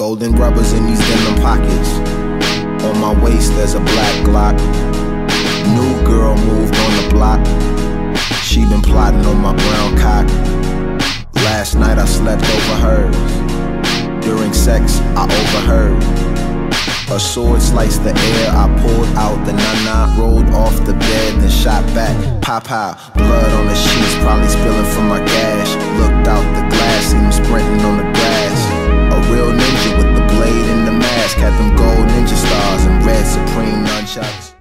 Golden rubbers in these denim pockets. On my waist, there's a black Glock. New girl moved on the block. She been plotting on my brown cock. Last night I slept over hers. During sex, I overheard. A sword sliced the air, I pulled out the nana, rolled off the bed, then shot back. Pop out, blood on the sheets, probably shots.